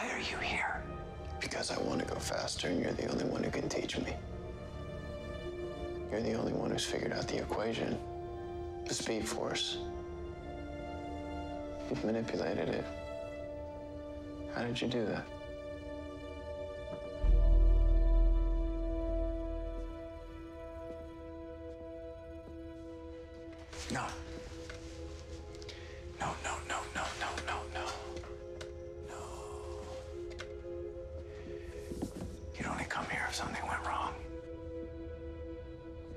Why are you here? Because I want to go faster, and you're the only one who can teach me. You're the only one who's figured out the equation, the speed force. You've manipulated it. How did you do that? No. No, no, something went wrong.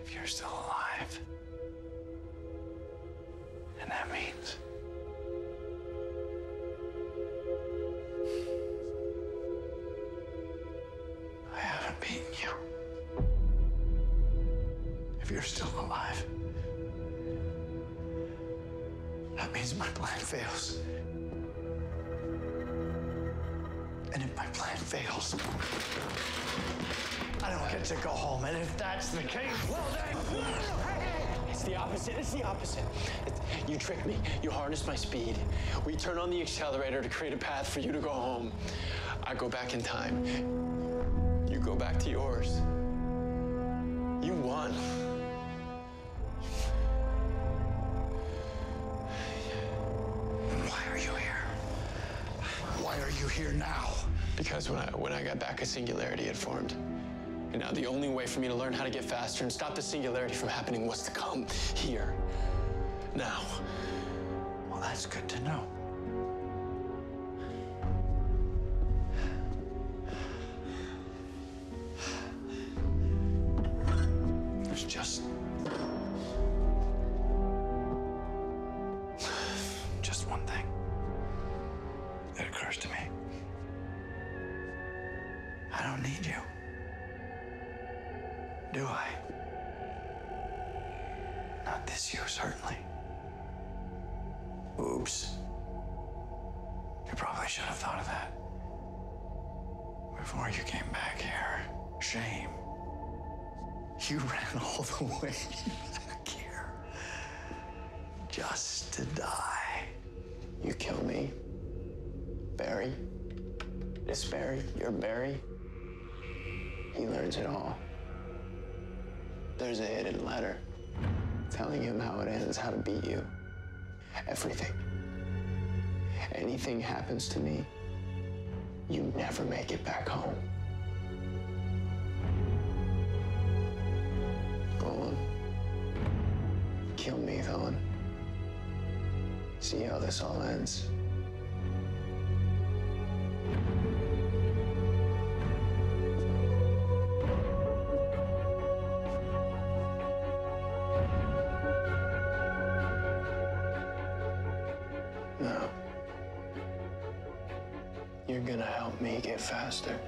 If you're still alive. And that means. I haven't beaten you. If you're still alive. That means my plan fails. And if my plan fails, get to go home. And if that's the case, well then. It's the opposite. It's the opposite. It- you tricked me. You harnessed my speed. We turn on the accelerator to create a path for you to go home. I go back in time. You go back to yours. You won. Why are you here? Why are you here now? Because when I when I got back, a singularity had formed. And now the only way for me to learn how to get faster and stop the singularity from happening was to come here. Now. Well, that's good to know. There's just. Just one thing that occurs to me. I don't need you. Do I? Not this you, certainly. Oops. You probably should have thought of that. Before you came back here. Shame. You ran all the way back here. Just to die. You kill me. Barry. This Barry, your Barry. He learns it all. There's a hidden letter telling him how it ends, how to beat you. Everything. Anything happens to me, you never make it back home. Go on. Kill me, villain. See how this all ends. No. You're gonna help me get faster.